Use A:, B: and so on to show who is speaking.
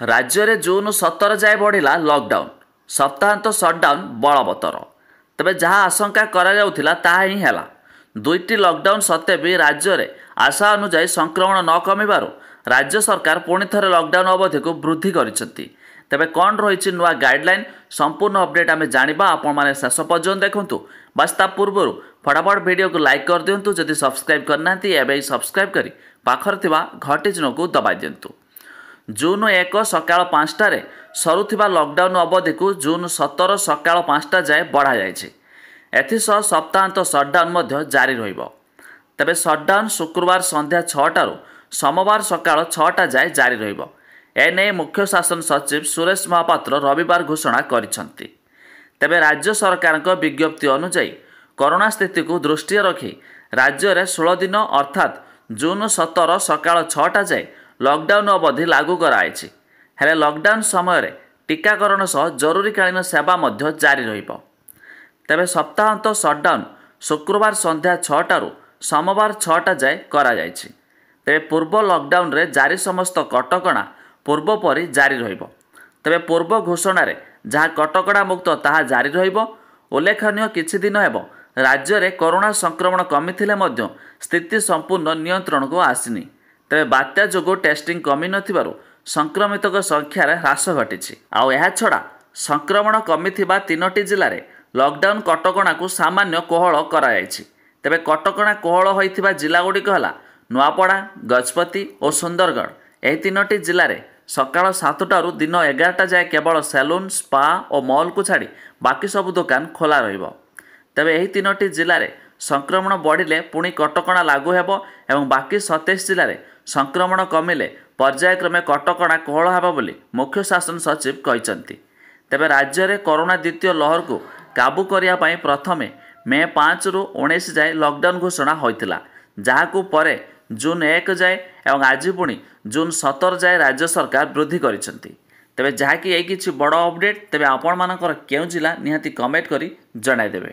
A: ରାଜ୍ୟରେ ଜୁନ୍ ସତର ଯାଏ ବଢ଼ିଲା ଲକଡାଉନ୍ ସପ୍ତାହାନ୍ତ ସଟ୍ଡାଉନ୍ ବଳବତ୍ତର। ତେବେ ଯାହା ଆଶଙ୍କା କରାଯାଉଥିଲା ତାହା ହିଁ ହେଲା। ଦୁଇଟି ଲକଡାଉନ୍ ସତ୍ତ୍ୱେ ବି ରାଜ୍ୟରେ ଆଶା ଅନୁଯାୟୀ ସଂକ୍ରମଣ ନ କମିବାରୁ ରାଜ୍ୟ ସରକାର ପୁଣି ଥରେ ଲକଡାଉନ୍ ଅବଧିକୁ ବୃଦ୍ଧି କରିଛନ୍ତି। ତେବେ କ'ଣ ରହିଛି ନୂଆ ଗାଇଡ଼ଲାଇନ୍ ସମ୍ପୂର୍ଣ୍ଣ ଅପଡ଼େଟ୍ ଆମେ ଜାଣିବା। ଆପଣମାନେ ଶେଷ ପର୍ଯ୍ୟନ୍ତ ଦେଖନ୍ତୁ। ବାସ୍ ତା ପୂର୍ବରୁ ଫଟାଫଟ ଭିଡ଼ିଓକୁ ଲାଇକ୍ କରିଦିଅନ୍ତୁ। ଯଦି ସବସ୍କ୍ରାଇବ୍ କରିନାହାନ୍ତି ଏବେ ସବସ୍କ୍ରାଇବ୍ କରି ପାଖରେ ଥିବା ଘଟି ଚିହ୍ନକୁ ଦବାଇ ଦିଅନ୍ତୁ। ଜୁନ୍ ଏକ ସକାଳ ପାଞ୍ଚଟାରେ ସରୁଥିବା ଲକଡାଉନ୍ ଅବଧିକୁ ଜୁନ୍ ସତର ସକାଳ ପାଞ୍ଚଟା ଯାଏ ବଢ଼ାଯାଇଛି। ଏଥିସହ ସପ୍ତାହାନ୍ତ ସଟ୍ଡାଉନ୍ ମଧ୍ୟ ଜାରି ରହିବ। ତେବେ ସଟ୍ଡାଉନ୍ ଶୁକ୍ରବାର ସନ୍ଧ୍ୟା ଛଅଟାରୁ ସୋମବାର ସକାଳ ଛଅଟା ଯାଏ ଜାରି ରହିବ। ଏନେଇ ମୁଖ୍ୟ ଶାସନ ସଚିବ ସୁରେଶ ମହାପାତ୍ର ରବିବାର ଘୋଷଣା କରିଛନ୍ତି। ତେବେ ରାଜ୍ୟ ସରକାରଙ୍କ ବିଜ୍ଞପ୍ତି ଅନୁଯାୟୀ କରୋନା ସ୍ଥିତିକୁ ଦୃଷ୍ଟିରେ ରଖି ରାଜ୍ୟରେ ଷୋହଳ ଦିନ ଅର୍ଥାତ୍ ଜୁନ୍ ସତର ସକାଳ ଛଅଟା ଯାଏ ଲକଡାଉନ୍ ଅବଧି ଲାଗୁ କରାଯାଇଛି। ହେଲେ ଲକଡାଉନ୍ ସମୟରେ ଟିକାକରଣ ସହ ଜରୁରୀକାଳୀନ ସେବା ମଧ୍ୟ ଜାରି ରହିବ। ତେବେ ସପ୍ତାହାନ୍ତ ସଟ୍ଡାଉନ୍ ଶୁକ୍ରବାର ସନ୍ଧ୍ୟା ଛଅଟାରୁ ସୋମବାର ଛଅଟା ଯାଏ କରାଯାଇଛି। ତେବେ ପୂର୍ବ ଲକଡାଉନ୍ରେ ଜାରି ସମସ୍ତ କଟକଣା ପୂର୍ବ ପରି ଜାରି ରହିବ। ତେବେ ପୂର୍ବ ଘୋଷଣାରେ ଯାହା କଟକଣା ମୁକ୍ତ ତାହା ଜାରି ରହିବ। ଉଲ୍ଲେଖନୀୟ କିଛି ଦିନ ହେବ ରାଜ୍ୟରେ କରୋନା ସଂକ୍ରମଣ କମିଥିଲେ ମଧ୍ୟ ସ୍ଥିତି ସମ୍ପୂର୍ଣ୍ଣ ନିୟନ୍ତ୍ରଣକୁ ଆସିନି। ତେବେ ବାତ୍ୟା ଯୋଗୁଁ ଟେଷ୍ଟିଂ କମିନଥିବାରୁ ସଂକ୍ରମିତଙ୍କ ସଂଖ୍ୟାରେ ହ୍ରାସ ଘଟିଛି। ଆଉ ଏହାଛଡ଼ା ସଂକ୍ରମଣ କମିଥିବା ତିନୋଟି ଜିଲ୍ଲାରେ ଲକଡାଉନ୍ କଟକଣାକୁ ସାମାନ୍ୟ କୋହଳ କରାଯାଇଛି। ତେବେ କଟକଣା କୋହଳ ହୋଇଥିବା ଜିଲ୍ଲାଗୁଡ଼ିକ ହେଲା ନୂଆପଡ଼ା ଗଜପତି ଓ ସୁନ୍ଦରଗଡ଼। ଏହି ତିନୋଟି ଜିଲ୍ଲାରେ ସକାଳ ସାତଟାରୁ ଦିନ ଏଗାରଟା ଯାଏ କେବଳ ସେଲୁନ୍ ସ୍ପା ଓ ମଲ୍କୁ ଛାଡ଼ି ବାକି ସବୁ ଦୋକାନ ଖୋଲା ରହିବ। ତେବେ ଏହି ତିନୋଟି ଜିଲ୍ଲାରେ ସଂକ୍ରମଣ ବଢ଼ିଲେ ପୁଣି କଟକଣା ଲାଗୁ ହେବ ଏବଂ ବାକି ସତେଇଶ ଜିଲ୍ଲାରେ ସଂକ୍ରମଣ କମିଲେ ପର୍ଯ୍ୟାୟକ୍ରମେ କଟକଣା କୋହଳ ହେବ ବୋଲି ମୁଖ୍ୟ ଶାସନ ସଚିବ କହିଛନ୍ତି। ତେବେ ରାଜ୍ୟରେ କରୋନା ଦ୍ୱିତୀୟ ଲହରକୁ କାବୁ କରିବା ପାଇଁ ପ୍ରଥମେ ମେ ପାଞ୍ଚରୁ ଉଣେଇଶ ଯାଏ ଲକଡାଉନ୍ ଘୋଷଣା ହୋଇଥିଲା ଯାହାକୁ ପରେ ଜୁନ୍ ଏକ ଯାଏ ଏବଂ ଆଜି ପୁଣି ଜୁନ୍ ସତର ଯାଏ ରାଜ୍ୟ ସରକାର ବୃଦ୍ଧି କରିଛନ୍ତି। ତେବେ ଯାହାକି ଏଇ କିଛି ବଡ଼ ଅପଡ଼େଟ୍ ତେବେ ଆପଣମାନଙ୍କର କେଉଁ ଜିଲ୍ଲା ନିହାତି କମେଣ୍ଟ କରି ଜଣାଇଦେବେ।